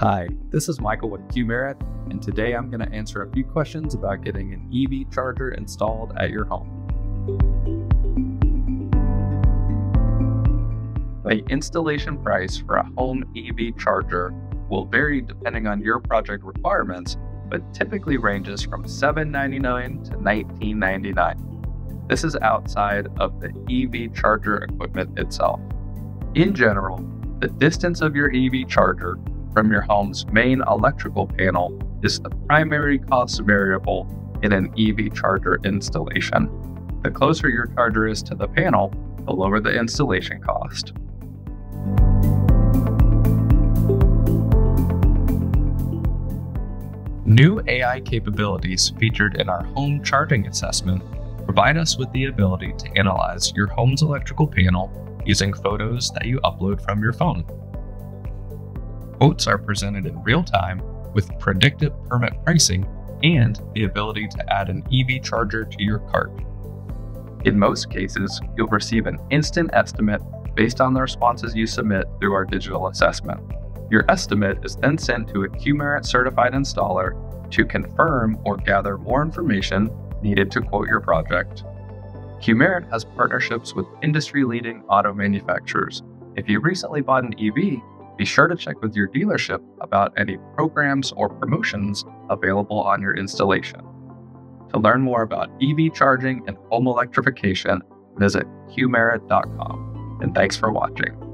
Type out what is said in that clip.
Hi, this is Michael with Qmerit, and today I'm going to answer a few questions about getting an EV charger installed at your home. The installation price for a home EV charger will vary depending on your project requirements, but typically ranges from $7.99 to $19.99. This is outside of the EV charger equipment itself. In general, the distance of your EV charger from your home's main electrical panel is the primary cost variable in an EV charger installation. The closer your charger is to the panel, the lower the installation cost. New AI capabilities featured in our home charging assessment provide us with the ability to analyze your home's electrical panel using photos that you upload from your phone. Quotes are presented in real time with predictive permit pricing and the ability to add an EV charger to your cart. In most cases, you'll receive an instant estimate based on the responses you submit through our digital assessment. Your estimate is then sent to a Qmerit certified installer to confirm or gather more information needed to quote your project. Qmerit has partnerships with industry leading auto manufacturers. If you recently bought an EV, be sure to check with your dealership about any programs or promotions available on your installation. To learn more about EV charging and home electrification, visit qmerit.com. And thanks for watching.